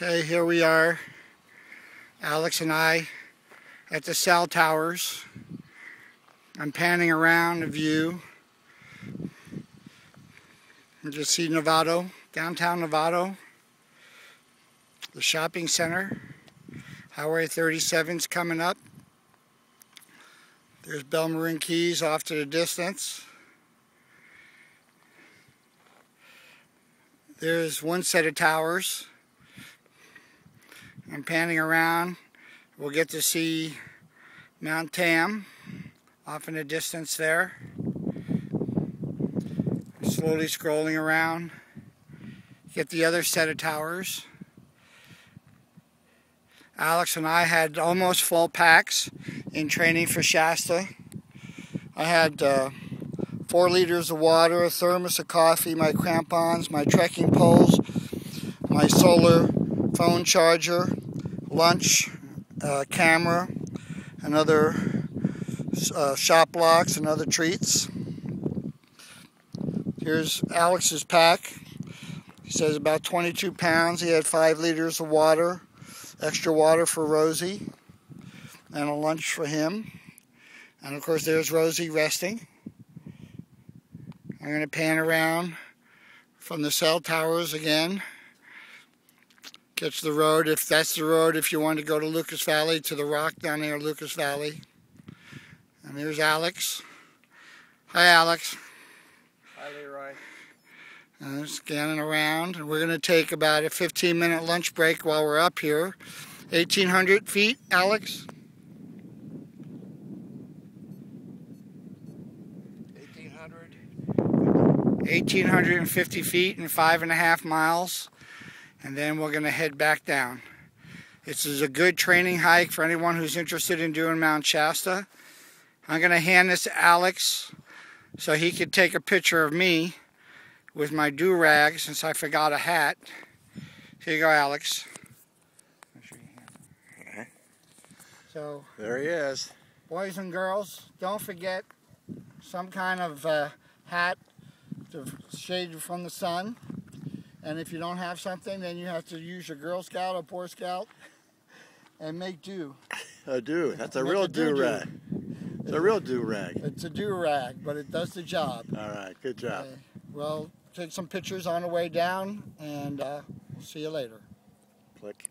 Okay, here we are, Alex and I, at the cell towers. I'm panning around the view. You just see Novato, downtown Novato, the shopping center. Highway 37's coming up. There's Bel Marin Keys off to the distance. There's one set of towers. Panning around. We'll get to see Mount Tam off in the distance there. Slowly scrolling around. Get the other set of towers. Alex and I had almost full packs in training for Shasta. I had uh, four liters of water, a thermos of coffee, my crampons, my trekking poles, my solar phone charger, lunch, uh, camera, and other uh, shop locks and other treats. Here's Alex's pack. He says about 22 pounds. He had five liters of water, extra water for Rosie, and a lunch for him. And of course, there's Rosie resting. I'm going to pan around from the cell towers again catch the road if that's the road if you want to go to Lucas Valley to the rock down there Lucas Valley. And there's Alex. Hi Alex. Hi Leroy. Uh, scanning around. And we're going to take about a 15 minute lunch break while we're up here. 1800 feet Alex? 1800 1850 feet and five and a half miles and then we're going to head back down. This is a good training hike for anyone who's interested in doing Mount Shasta. I'm going to hand this to Alex so he could take a picture of me with my do-rag since I forgot a hat. Here you go, Alex. So there he is. Boys and girls, don't forget some kind of uh, hat to shade you from the sun. And if you don't have something, then you have to use your Girl Scout or Boy Scout and make do. A do. That's a real do rag. It's a real do rag. It's a do rag, but it does the job. All right, good job. Okay. Well, take some pictures on the way down, and uh, we'll see you later. Click.